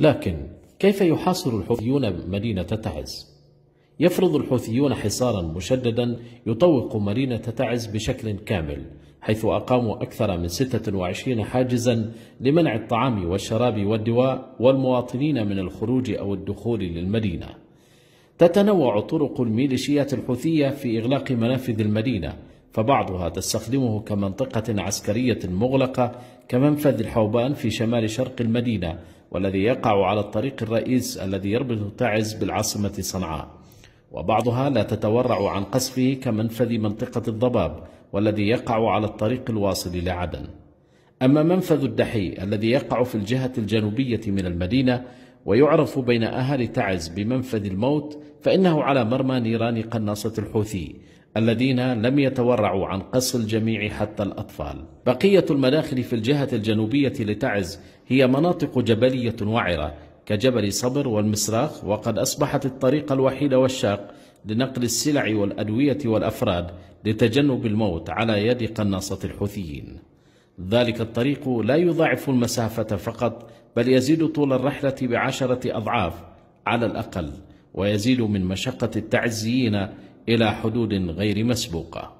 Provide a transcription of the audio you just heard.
لكن كيف يحاصر الحوثيون مدينة تعز؟ يفرض الحوثيون حصارا مشددا يطوق مدينة تعز بشكل كامل حيث أقاموا أكثر من 26 حاجزا لمنع الطعام والشراب والدواء والمواطنين من الخروج أو الدخول للمدينة تتنوع طرق الميليشيات الحوثية في إغلاق منافذ المدينة فبعضها تستخدمه كمنطقة عسكرية مغلقة كمنفذ الحوبان في شمال شرق المدينة والذي يقع على الطريق الرئيس الذي يربط تعز بالعاصمة صنعاء. وبعضها لا تتورع عن قصفه كمنفذ منطقة الضباب والذي يقع على الطريق الواصل لعدن. أما منفذ الدحي الذي يقع في الجهة الجنوبية من المدينة ويعرف بين أهل تعز بمنفذ الموت فإنه على مرمى نيران قناصة الحوثي. الذين لم يتورعوا عن قص الجميع حتى الأطفال. بقية المداخل في الجهة الجنوبية لتعز هي مناطق جبلية وعرة كجبل صبر والمسراخ وقد أصبحت الطريق الوحيد والشاق لنقل السلع والأدوية والأفراد لتجنب الموت على يد قناصة الحوثيين. ذلك الطريق لا يضاعف المسافة فقط بل يزيد طول الرحلة بعشرة أضعاف على الأقل ويزيد من مشقة التعزيين إلى حدود غير مسبوقة.